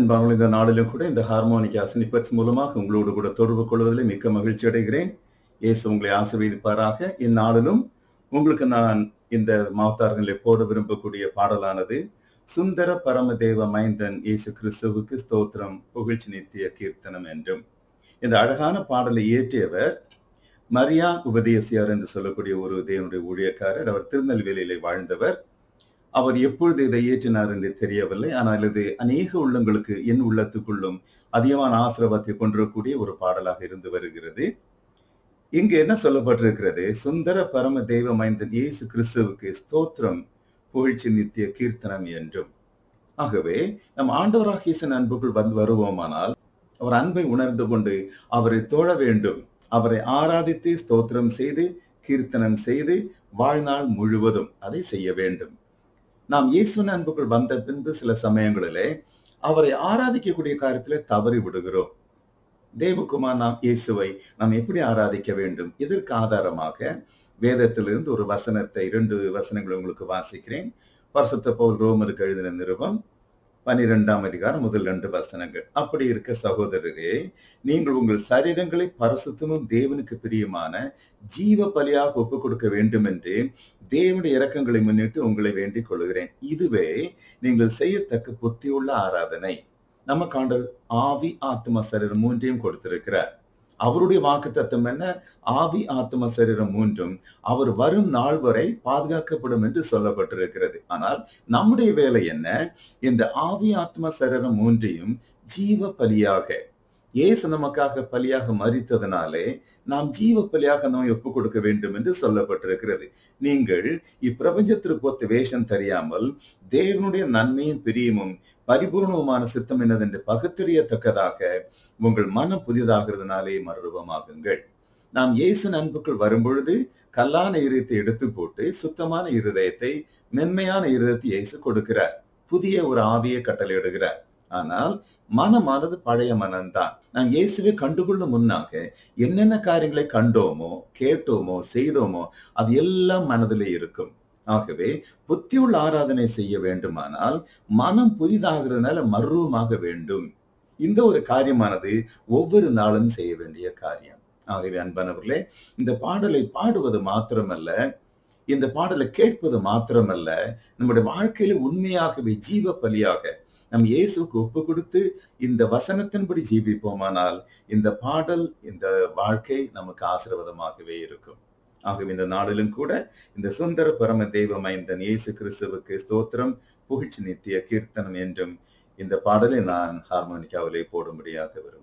அன்பானவர்கள் இந்த நாளிலும் கூட இந்த ஹார்மோனிக் அசனிபட்ஸ் மூலமாக உங்களோடு கூட தொடர்பு கொள்வதில் மிக்க மகிழ்ச்சி அடைகிறேன். இயேசு உங்களை ஆசீர்வதிப்பாராக. இந்நாளிலும் உங்களுக்கு நான் இந்த மாவத்தார்களை போட விரும்பக்கூடிய பாடலானது சுந்தர பரமதேவ மைந்தன் இயேசு கிறிஸ்துவுக்கு ஸ்தோத்திரம் புகழ்ச்சி நித்திய கீர்த்தனம் என்றும். இந்த அழகான பாடலை இயற்றியவர் மரியா உபதேசியார் என்று சொல்லக்கூடிய ஒரு தேவனுடைய ஊழியக்காரர். அவர் திருநெல்வேலியிலே வாழ்ந்தவர். அவர் எப்பொழுது இதை ஏற்றினார் என்று தெரியவில்லை. ஆனால் இது அநேக உள்ளங்களுக்கு என் உள்ளத்துக்குள்ளும் அதிகமான ஆசிரவத்தை கொண்டிருக்கக்கூடிய ஒரு பாடலாக இருந்து வருகிறது. இங்கு என்ன சொல்லப்பட்டிருக்கிறது? சுந்தர பரம தெய்வ மைந்தன் இயேசு கிறிஸ்துவுக்கு ஸ்தோத்திரம் புகழ்ச்சி நித்திய கீர்த்தனம் என்றும். ஆகவே நம் ஆண்டவராக ஈசன் அன்புக்குள் வந்து வருவோமானால் அவர் அன்பை உணர்ந்து கொண்டு அவரை தோழ வேண்டும். அவரை ஆராதித்து ஸ்தோத்திரம் செய்து கீர்த்தனம் செய்து வாழ்நாள் முழுவதும் அதை செய்ய வேண்டும். நாம் இயேசுவின் அன்புக்குள் வந்த பின்பு சில சமயங்களிலே அவரை ஆராதிக்கக்கூடிய காரியத்திலே தவறி விடுகிறோம். தேவகுமார் நாம் இயேசுவை நாம் எப்படி ஆராதிக்க வேண்டும்? இதற்கு ஆதாரமாக வேதத்திலிருந்து ஒரு வசனத்தை இரண்டு வசனங்களை உங்களுக்கு வாசிக்கிறேன். வருஷத்தை போல் ரோமருக்கு எழுதின நிறுவம் பனிரெண்டாம் அதிகாரம் முதல் ரெண்டு வசனங்கள். அப்படி இருக்க சகோதரரே நீங்கள் உங்கள் சரீரங்களை பரிசுத்தமும் தேவனுக்கு பிரியமான ஜீவ பலியாக ஒப்பு கொடுக்க வேண்டும் என்று தேவனுடைய இறக்கங்களை முன்னிட்டு உங்களை வேண்டிக் கொள்கிறேன். இதுவே நீங்கள் செய்யத்தக்க புத்தியுள்ள ஆராதனை. நம்ம காண்டல் ஆவி ஆத்மா சரீரம் மூன்றையும் கொடுத்திருக்கிறார். அவருடைய வாக்கு தத்துவம் என்ன? ஆவி ஆத்ம சரீரம் மூன்றும் அவர் வரும் நாள் வரை பாதுகாக்கப்படும் என்று சொல்லப்பட்டிருக்கிறது. ஆனால் நம்முடைய வேலை என்ன? இந்த ஆவி ஆத்ம சரீரம் மூன்றையும் ஜீவ பலியாக இயேசு நமக்காக பலியாக மறித்ததனாலே நாம் ஜீவ பலியாக நாம் ஒப்பு கொடுக்க வேண்டும் என்று சொல்லப்பட்டிருக்கிறது. நீங்கள் இப்பிரபஞ்சத்திற்கு ஒத்த வேஷம் தெரியாமல் தேவனுடைய நன்மையும் பிரியமும் பரிபூர்ணவுமான சித்தம் என்னதென்று பகுத்தறியத்தக்கதாக உங்கள் மனம் புதிதாகிறதுனாலே மறுரூபமாகுங்கள். நாம் இயேசு அன்புக்குள் வரும்பொழுது கல்லான இருதயத்தை எடுத்து போட்டு சுத்தமான இருதயத்தை மென்மையான இருதயத்தை இயேசு கொடுக்கிறார். புதிய ஒரு ஆவியை கட்டளையிடுகிறார். ஆனால் மனமானது பழைய மனம்தான். நாம் இயேசுவை கண்டுகொள்ளும் முன்னாக என்னென்ன காரியங்களை கண்டோமோ கேட்டோமோ செய்தோமோ அது எல்லாம் மனதிலே இருக்கும். ஆகவே புத்தியுள்ள ஆராதனை செய்ய வேண்டுமானால் மனம் புதிதாகிறதுனால மர்வமாக வேண்டும். இந்த ஒரு காரியமானது ஒவ்வொரு நாளும் செய்ய வேண்டிய காரியம். ஆகவே அன்பானவர்களே இந்த பாடலை பாடுவது மாத்திரமல்ல இந்த பாடலை கேட்பது மாத்திரமல்ல நம்முடைய வாழ்க்கையில உண்மையாகவே ஜீவ பலியாக நம் இயேசுக்கு ஒப்பு கொடுத்து இந்த வசனத்தின்படி ஜீவிப்போமானால் இந்த பாடல் இந்த வாழ்க்கை நமக்கு ஆசீர்வாதமாகவே இருக்கும். ஆகவே இந்த நாளிலும் கூட இந்த சுந்தர பரம தெய்வம் ஐந்தன் இயேசு கிறிஸ்துவுக்கு ஸ்தோத்திரம் புகழ்ச்சி நித்திய கீர்த்தனம் என்றும் இந்த பாடலை நான் ஹார்மோனிக்காவிலே போடும்படியாக விரும்புகிறேன்.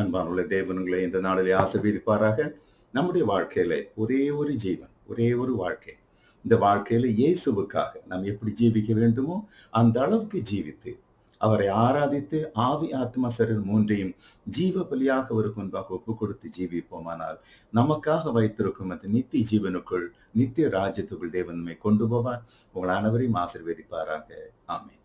அன்பானுள்ள தேவனுங்களை இந்த நாளிலே ஆசிர்வதிப்பாராக. நம்முடைய வாழ்க்கையில ஒரே ஒரு ஜீவன் ஒரே ஒரு வாழ்க்கை. இந்த வாழ்க்கையில இயேசுவுக்காக நாம் எப்படி ஜீவிக்க வேண்டுமோ அந்த அளவுக்கு ஜீவித்து அவரை ஆராதித்து ஆவி ஆத்மா சரீரம் மூன்றையும் ஜீவ பலியாக அவருக்கு முன்பாக ஒப்பு கொடுத்து ஜீவிப்போமானால் நமக்காக வைத்திருக்கும் அந்த நித்திய ஜீவனுக்குள் நித்திய ராஜ்யத்துக்குள் தேவன்மை கொண்டு போவார். உங்கள் அனைவரையும் ஆசீர்வதிப்பாராக. ஆமென்.